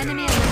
Enemy alert.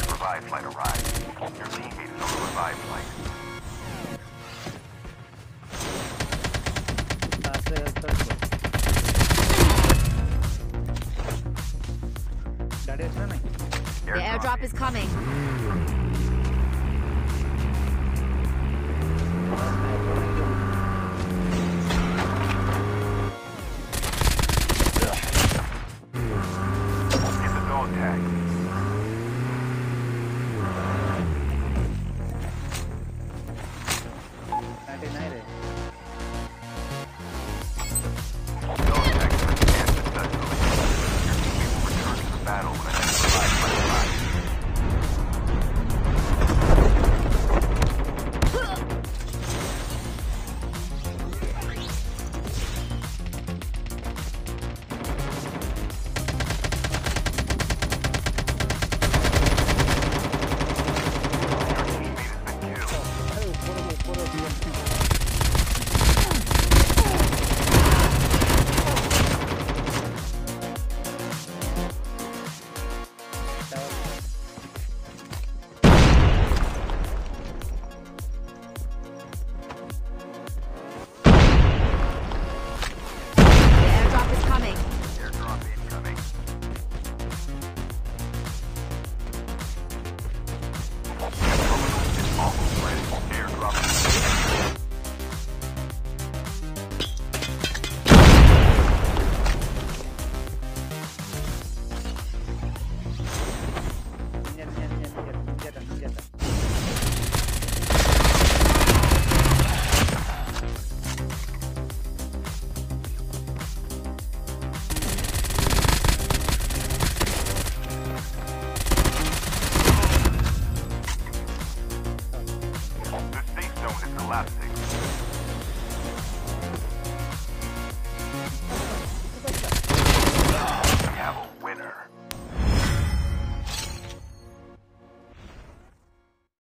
the revive flight your teammate is on the revive flight. The airdrop is coming. Mm. contact. Collapsing.